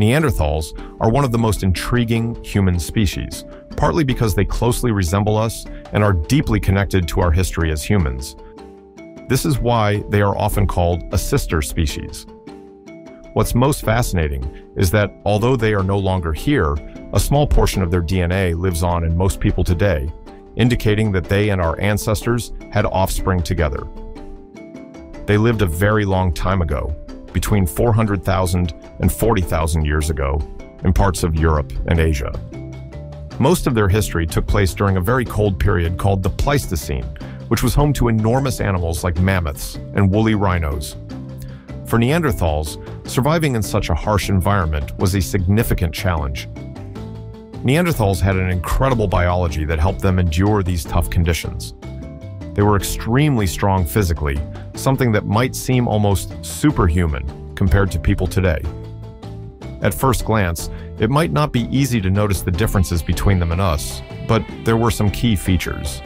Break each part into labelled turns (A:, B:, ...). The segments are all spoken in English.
A: Neanderthals are one of the most intriguing human species, partly because they closely resemble us and are deeply connected to our history as humans. This is why they are often called a sister species. What's most fascinating is that although they are no longer here, a small portion of their DNA lives on in most people today, indicating that they and our ancestors had offspring together. They lived a very long time ago, between 400,000 and 40,000 years ago in parts of Europe and Asia. Most of their history took place during a very cold period called the Pleistocene, which was home to enormous animals like mammoths and woolly rhinos. For Neanderthals, surviving in such a harsh environment was a significant challenge. Neanderthals had an incredible biology that helped them endure these tough conditions. They were extremely strong physically, something that might seem almost superhuman compared to people today. At first glance, it might not be easy to notice the differences between them and us, but there were some key features.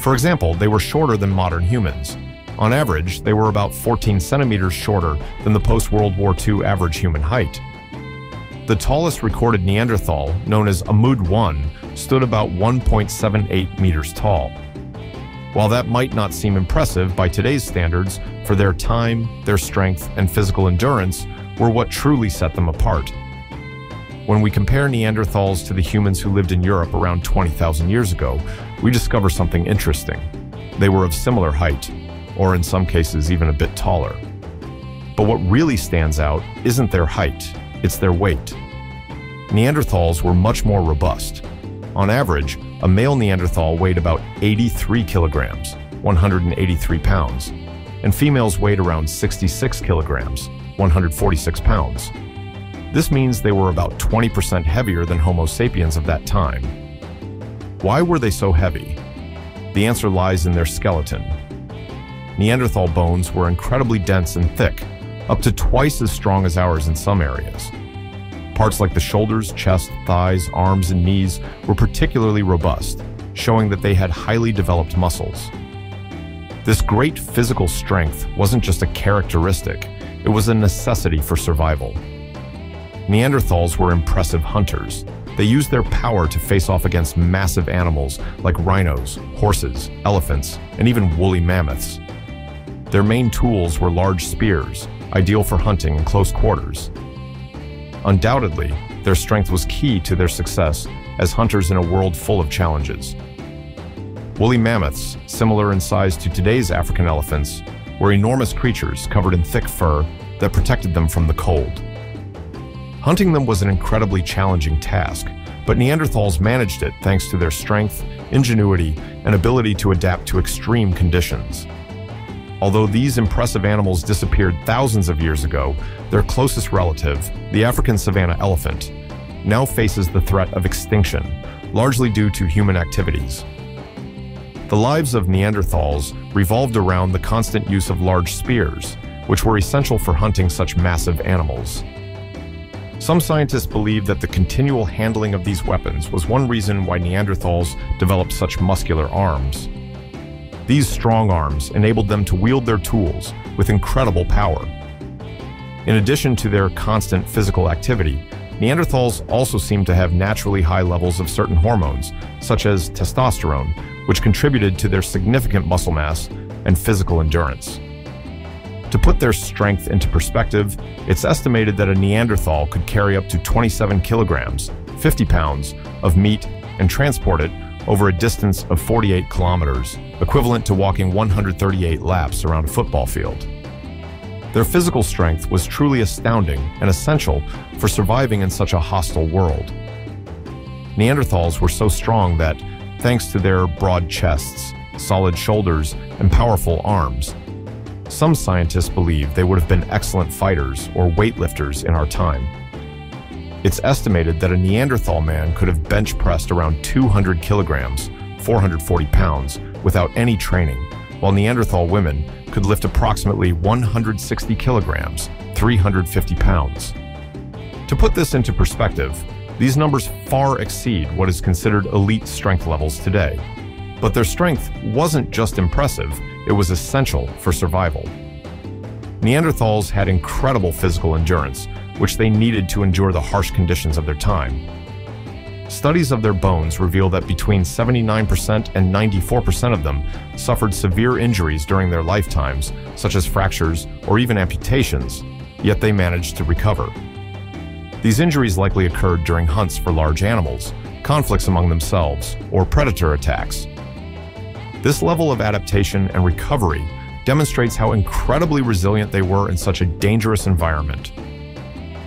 A: For example, they were shorter than modern humans. On average, they were about 14 centimeters shorter than the post-World War II average human height. The tallest recorded Neanderthal, known as Amud 1, stood about 1.78 meters tall. While that might not seem impressive by today's standards, for their time, their strength, and physical endurance were what truly set them apart. When we compare Neanderthals to the humans who lived in Europe around 20,000 years ago, we discover something interesting. They were of similar height, or in some cases even a bit taller. But what really stands out isn't their height, it's their weight. Neanderthals were much more robust. On average, a male Neanderthal weighed about 83 kilograms, 183 pounds, and females weighed around 66 kilograms, 146 pounds. This means they were about 20% heavier than Homo sapiens of that time. Why were they so heavy? The answer lies in their skeleton. Neanderthal bones were incredibly dense and thick, up to twice as strong as ours in some areas. Parts like the shoulders, chest, thighs, arms, and knees were particularly robust, showing that they had highly developed muscles. This great physical strength wasn't just a characteristic, it was a necessity for survival. Neanderthals were impressive hunters. They used their power to face off against massive animals like rhinos, horses, elephants, and even woolly mammoths. Their main tools were large spears, ideal for hunting in close quarters, Undoubtedly, their strength was key to their success as hunters in a world full of challenges. Woolly mammoths, similar in size to today's African elephants, were enormous creatures covered in thick fur that protected them from the cold. Hunting them was an incredibly challenging task, but Neanderthals managed it thanks to their strength, ingenuity, and ability to adapt to extreme conditions. Although these impressive animals disappeared thousands of years ago, their closest relative, the African savanna elephant, now faces the threat of extinction, largely due to human activities. The lives of Neanderthals revolved around the constant use of large spears, which were essential for hunting such massive animals. Some scientists believe that the continual handling of these weapons was one reason why Neanderthals developed such muscular arms. These strong arms enabled them to wield their tools with incredible power. In addition to their constant physical activity, Neanderthals also seemed to have naturally high levels of certain hormones, such as testosterone, which contributed to their significant muscle mass and physical endurance. To put their strength into perspective, it's estimated that a Neanderthal could carry up to 27 kilograms, 50 pounds, of meat and transport it over a distance of 48 kilometers, equivalent to walking 138 laps around a football field. Their physical strength was truly astounding and essential for surviving in such a hostile world. Neanderthals were so strong that, thanks to their broad chests, solid shoulders, and powerful arms, some scientists believe they would have been excellent fighters or weightlifters in our time. It's estimated that a Neanderthal man could have bench pressed around 200 kilograms, 440 pounds, without any training, while Neanderthal women could lift approximately 160 kilograms, 350 pounds. To put this into perspective, these numbers far exceed what is considered elite strength levels today. But their strength wasn't just impressive, it was essential for survival. Neanderthals had incredible physical endurance, which they needed to endure the harsh conditions of their time. Studies of their bones reveal that between 79% and 94% of them suffered severe injuries during their lifetimes, such as fractures or even amputations, yet they managed to recover. These injuries likely occurred during hunts for large animals, conflicts among themselves, or predator attacks. This level of adaptation and recovery demonstrates how incredibly resilient they were in such a dangerous environment.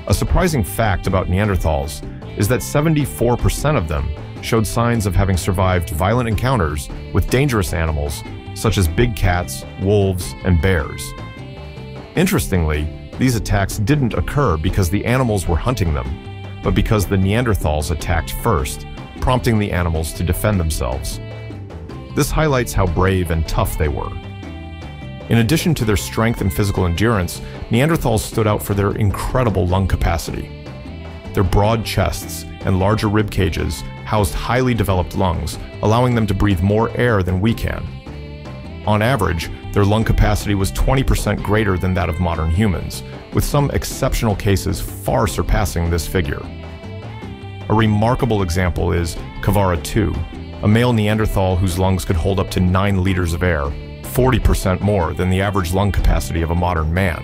A: A surprising fact about Neanderthals is that 74% of them showed signs of having survived violent encounters with dangerous animals such as big cats, wolves, and bears. Interestingly, these attacks didn't occur because the animals were hunting them, but because the Neanderthals attacked first, prompting the animals to defend themselves. This highlights how brave and tough they were. In addition to their strength and physical endurance, Neanderthals stood out for their incredible lung capacity. Their broad chests and larger rib cages housed highly developed lungs, allowing them to breathe more air than we can. On average, their lung capacity was 20% greater than that of modern humans, with some exceptional cases far surpassing this figure. A remarkable example is Kebara 2, a male Neanderthal whose lungs could hold up to 9 liters of air, 40% more than the average lung capacity of a modern man.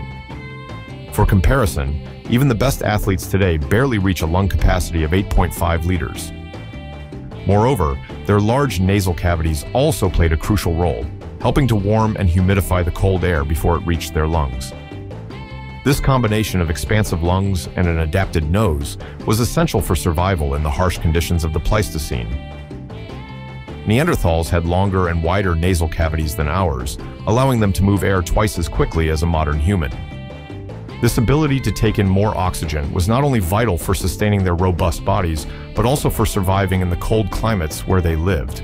A: For comparison, even the best athletes today barely reach a lung capacity of 8.5 liters. Moreover, their large nasal cavities also played a crucial role, helping to warm and humidify the cold air before it reached their lungs. This combination of expansive lungs and an adapted nose was essential for survival in the harsh conditions of the Pleistocene. Neanderthals had longer and wider nasal cavities than ours, allowing them to move air twice as quickly as a modern human. This ability to take in more oxygen was not only vital for sustaining their robust bodies, but also for surviving in the cold climates where they lived.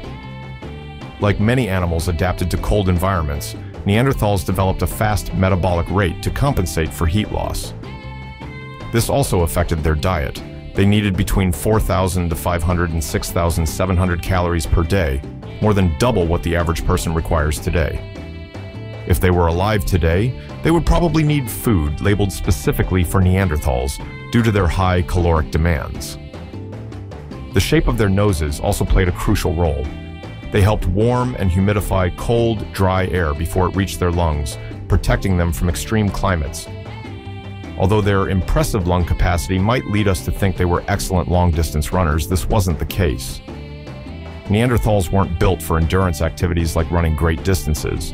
A: Like many animals adapted to cold environments, Neanderthals developed a fast metabolic rate to compensate for heat loss. This also affected their diet. They needed between 4,000 to 500 and 6,700 calories per day, more than double what the average person requires today. If they were alive today, they would probably need food labeled specifically for Neanderthals due to their high caloric demands. The shape of their noses also played a crucial role. They helped warm and humidify cold, dry air before it reached their lungs, protecting them from extreme climates. Although their impressive lung capacity might lead us to think they were excellent long-distance runners, this wasn't the case. Neanderthals weren't built for endurance activities like running great distances.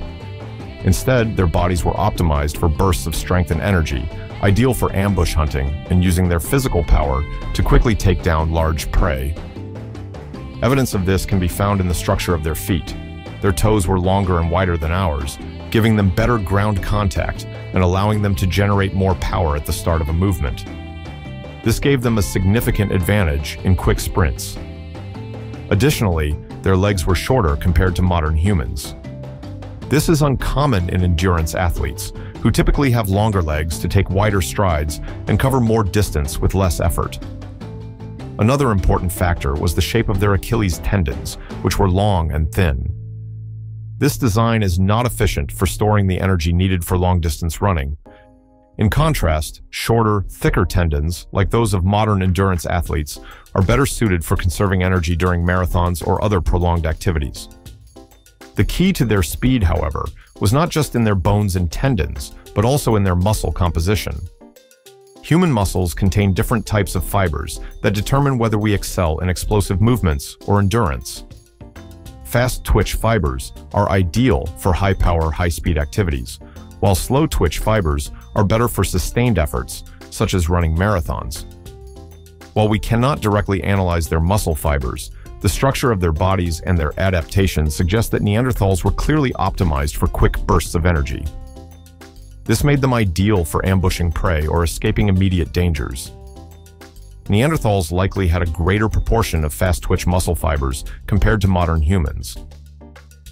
A: Instead, their bodies were optimized for bursts of strength and energy, ideal for ambush hunting and using their physical power to quickly take down large prey. Evidence of this can be found in the structure of their feet. Their toes were longer and wider than ours, giving them better ground contact and allowing them to generate more power at the start of a movement. This gave them a significant advantage in quick sprints. Additionally, their legs were shorter compared to modern humans. This is uncommon in endurance athletes, who typically have longer legs to take wider strides and cover more distance with less effort. Another important factor was the shape of their Achilles tendons, which were long and thin. This design is not efficient for storing the energy needed for long-distance running. In contrast, shorter, thicker tendons, like those of modern endurance athletes, are better suited for conserving energy during marathons or other prolonged activities. The key to their speed, however, was not just in their bones and tendons, but also in their muscle composition. Human muscles contain different types of fibers that determine whether we excel in explosive movements or endurance. Fast-twitch fibers are ideal for high-power, high-speed activities, while slow-twitch fibers are better for sustained efforts, such as running marathons. While we cannot directly analyze their muscle fibers, the structure of their bodies and their adaptations suggest that Neanderthals were clearly optimized for quick bursts of energy. This made them ideal for ambushing prey or escaping immediate dangers. Neanderthals likely had a greater proportion of fast-twitch muscle fibers compared to modern humans.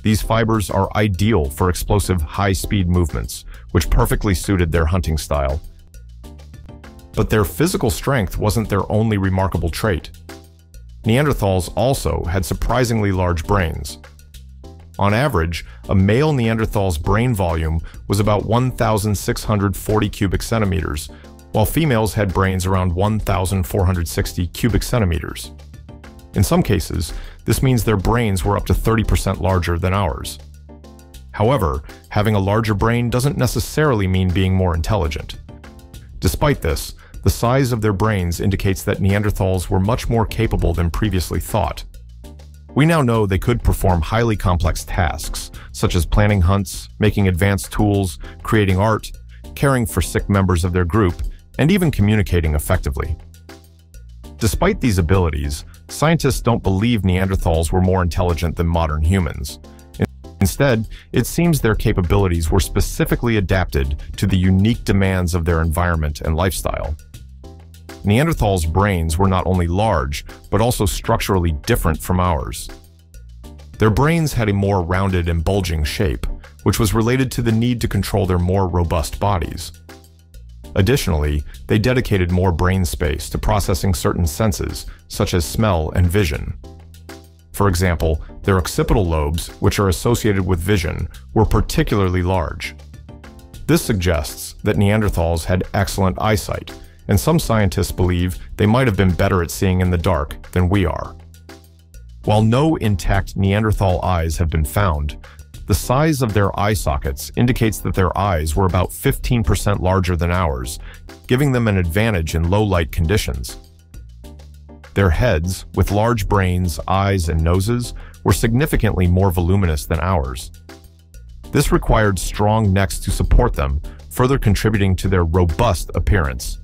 A: These fibers are ideal for explosive, high-speed movements, which perfectly suited their hunting style. But their physical strength wasn't their only remarkable trait. Neanderthals also had surprisingly large brains. On average, a male Neanderthal's brain volume was about 1,640 cubic centimeters, while females had brains around 1,460 cubic centimeters. In some cases, this means their brains were up to 30% larger than ours. However, having a larger brain doesn't necessarily mean being more intelligent. Despite this, the size of their brains indicates that Neanderthals were much more capable than previously thought. We now know they could perform highly complex tasks, such as planning hunts, making advanced tools, creating art, caring for sick members of their group, and even communicating effectively. Despite these abilities, scientists don't believe Neanderthals were more intelligent than modern humans. Instead, it seems their capabilities were specifically adapted to the unique demands of their environment and lifestyle. Neanderthals' brains were not only large, but also structurally different from ours. Their brains had a more rounded and bulging shape, which was related to the need to control their more robust bodies. Additionally, they dedicated more brain space to processing certain senses, such as smell and vision. For example, their occipital lobes, which are associated with vision, were particularly large. This suggests that Neanderthals had excellent eyesight, and some scientists believe they might have been better at seeing in the dark than we are. While no intact Neanderthal eyes have been found, the size of their eye sockets indicates that their eyes were about 15% larger than ours, giving them an advantage in low-light conditions. Their heads, with large brains, eyes, and noses, were significantly more voluminous than ours. This required strong necks to support them, further contributing to their robust appearance.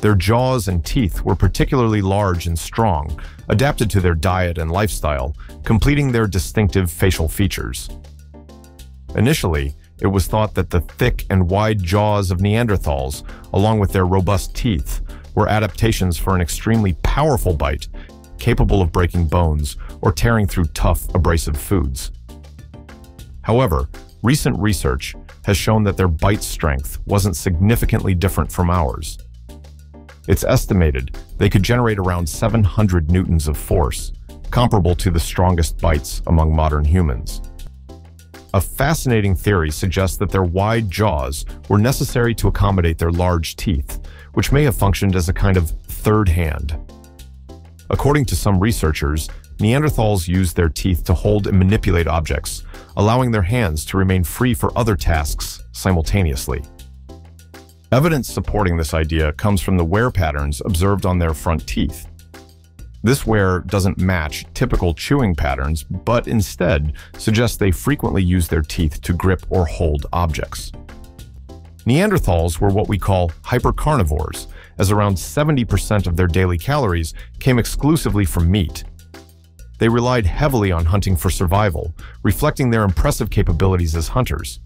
A: Their jaws and teeth were particularly large and strong, adapted to their diet and lifestyle, completing their distinctive facial features. Initially, it was thought that the thick and wide jaws of Neanderthals, along with their robust teeth, were adaptations for an extremely powerful bite, capable of breaking bones or tearing through tough, abrasive foods. However, recent research has shown that their bite strength wasn't significantly different from ours. It's estimated they could generate around 700 newtons of force, comparable to the strongest bites among modern humans. A fascinating theory suggests that their wide jaws were necessary to accommodate their large teeth, which may have functioned as a kind of third hand. According to some researchers, Neanderthals used their teeth to hold and manipulate objects, allowing their hands to remain free for other tasks simultaneously. Evidence supporting this idea comes from the wear patterns observed on their front teeth. This wear doesn't match typical chewing patterns, but instead suggests they frequently use their teeth to grip or hold objects. Neanderthals were what we call hypercarnivores, as around 70% of their daily calories came exclusively from meat. They relied heavily on hunting for survival, reflecting their impressive capabilities as hunters.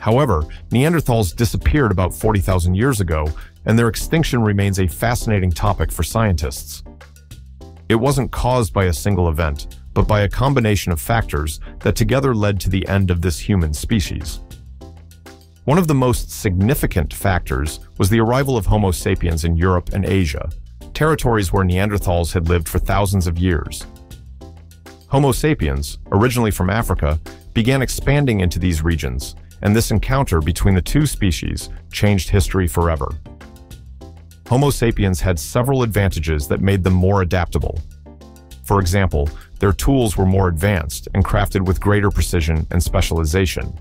A: However, Neanderthals disappeared about 40,000 years ago, and their extinction remains a fascinating topic for scientists. It wasn't caused by a single event, but by a combination of factors that together led to the end of this human species. One of the most significant factors was the arrival of Homo sapiens in Europe and Asia, territories where Neanderthals had lived for thousands of years. Homo sapiens, originally from Africa, began expanding into these regions, and this encounter between the two species changed history forever. Homo sapiens had several advantages that made them more adaptable. For example, their tools were more advanced and crafted with greater precision and specialization.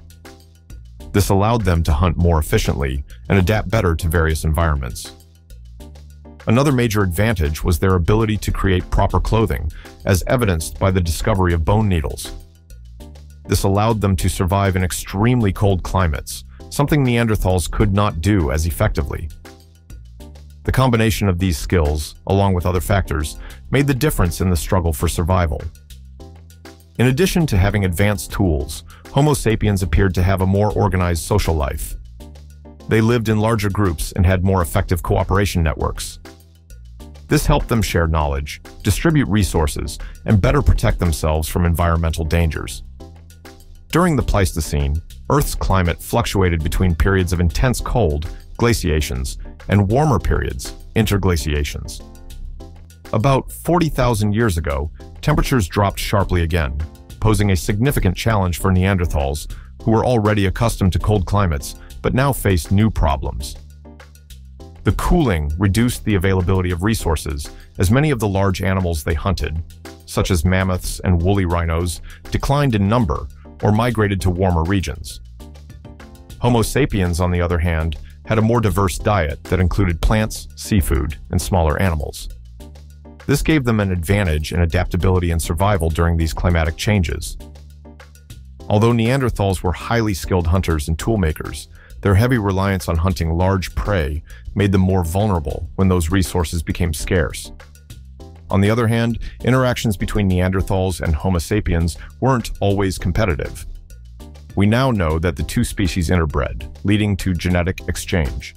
A: This allowed them to hunt more efficiently and adapt better to various environments. Another major advantage was their ability to create proper clothing, as evidenced by the discovery of bone needles. This allowed them to survive in extremely cold climates, something Neanderthals could not do as effectively. The combination of these skills, along with other factors, made the difference in the struggle for survival. In addition to having advanced tools, Homo sapiens appeared to have a more organized social life. They lived in larger groups and had more effective cooperation networks. This helped them share knowledge, distribute resources, and better protect themselves from environmental dangers. During the Pleistocene, Earth's climate fluctuated between periods of intense cold, glaciations, and warmer periods, interglaciations. About 40,000 years ago, temperatures dropped sharply again, posing a significant challenge for Neanderthals, who were already accustomed to cold climates, but now faced new problems. The cooling reduced the availability of resources, as many of the large animals they hunted, such as mammoths and woolly rhinos, declined in number or migrated to warmer regions. Homo sapiens, on the other hand, had a more diverse diet that included plants, seafood, and smaller animals. This gave them an advantage in adaptability and survival during these climatic changes. Although Neanderthals were highly skilled hunters and toolmakers, their heavy reliance on hunting large prey made them more vulnerable when those resources became scarce. On the other hand, interactions between Neanderthals and Homo sapiens weren't always competitive. We now know that the two species interbred, leading to genetic exchange.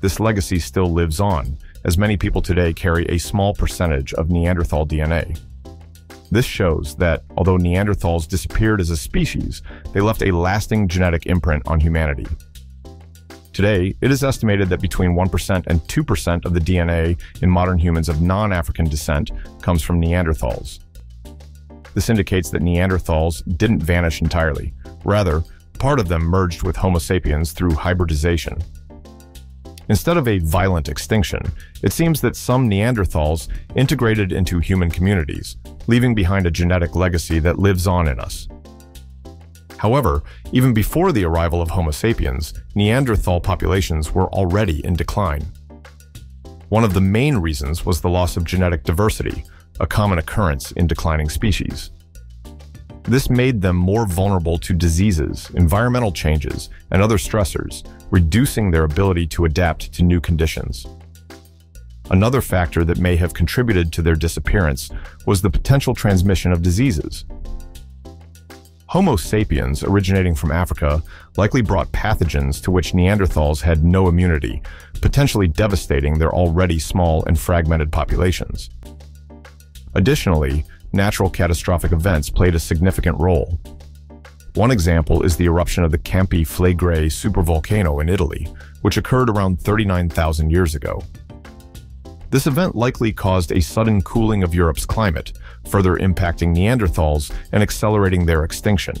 A: This legacy still lives on, as many people today carry a small percentage of Neanderthal DNA. This shows that, although Neanderthals disappeared as a species, they left a lasting genetic imprint on humanity. Today, it is estimated that between 1% and 2% of the DNA in modern humans of non-African descent comes from Neanderthals. This indicates that Neanderthals didn't vanish entirely. Rather, part of them merged with Homo sapiens through hybridization. Instead of a violent extinction, it seems that some Neanderthals integrated into human communities, leaving behind a genetic legacy that lives on in us. However, even before the arrival of Homo sapiens, Neanderthal populations were already in decline. One of the main reasons was the loss of genetic diversity, a common occurrence in declining species. This made them more vulnerable to diseases, environmental changes, and other stressors, reducing their ability to adapt to new conditions. Another factor that may have contributed to their disappearance was the potential transmission of diseases, Homo sapiens, originating from Africa, likely brought pathogens to which Neanderthals had no immunity, potentially devastating their already small and fragmented populations. Additionally, natural catastrophic events played a significant role. One example is the eruption of the Campi Flegrei supervolcano in Italy, which occurred around 39,000 years ago. This event likely caused a sudden cooling of Europe's climate, further impacting Neanderthals and accelerating their extinction.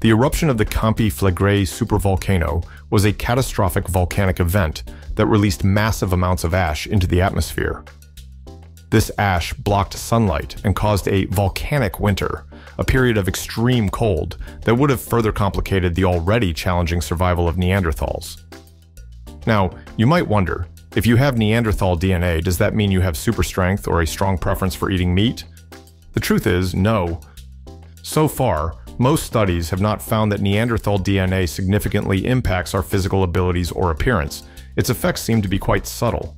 A: The eruption of the Campi Flegrei supervolcano was a catastrophic volcanic event that released massive amounts of ash into the atmosphere. This ash blocked sunlight and caused a volcanic winter, a period of extreme cold that would have further complicated the already challenging survival of Neanderthals. Now, you might wonder, if you have Neanderthal DNA, does that mean you have super strength or a strong preference for eating meat? The truth is, no. So far, most studies have not found that Neanderthal DNA significantly impacts our physical abilities or appearance. Its effects seem to be quite subtle.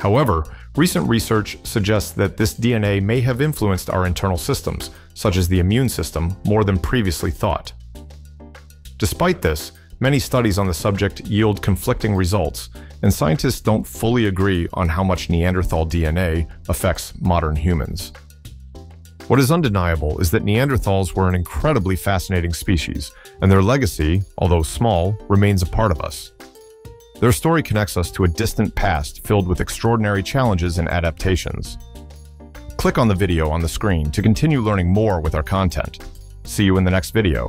A: However, recent research suggests that this DNA may have influenced our internal systems, such as the immune system, more than previously thought. Despite this, many studies on the subject yield conflicting results, and scientists don't fully agree on how much Neanderthal DNA affects modern humans. What is undeniable is that Neanderthals were an incredibly fascinating species, and their legacy, although small, remains a part of us. Their story connects us to a distant past filled with extraordinary challenges and adaptations. Click on the video on the screen to continue learning more with our content. See you in the next video.